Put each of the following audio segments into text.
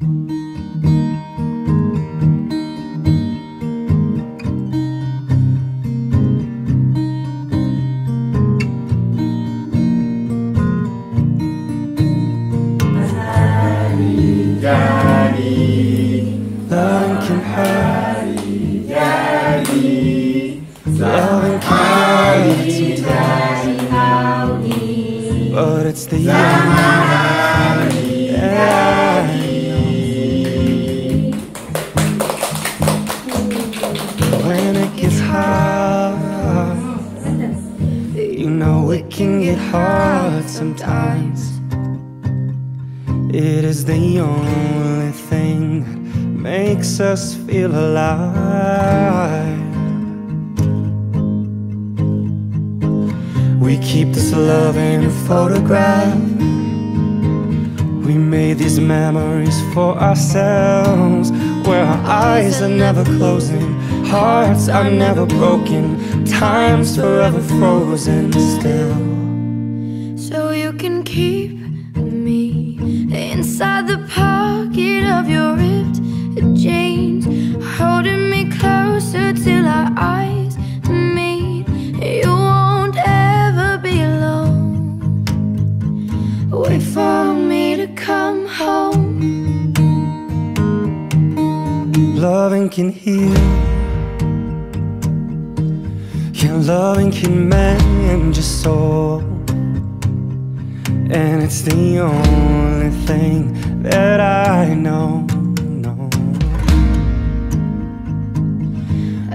But it's the yeah. Can get hard sometimes. It is the only thing that makes us feel alive. We keep this love in a photograph. We made these memories for ourselves, where our eyes are never closing, hearts are never broken, time's forever frozen still. So you can keep me inside the pocket of your ripped jeans, holding me closer till our eyes meet. You won't ever be alone. Wait for me to come home. Loving can heal. Yeah, loving can mend your soul. And it's the only thing that I know. know.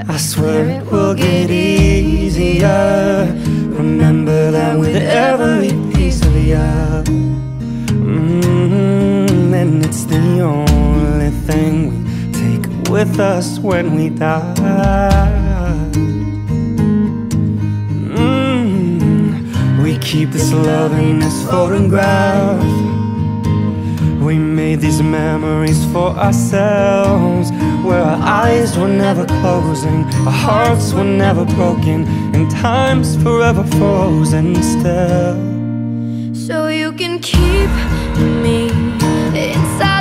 I swear it will get easier. Remember that with every piece of you. Mm, and it's the only thing with us when we die. Mm, we keep this love in this photograph. We made these memories for ourselves Where our eyes were never closing Our hearts were never broken And time's forever frozen still So you can keep me inside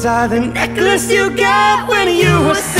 inside the necklace you got when you were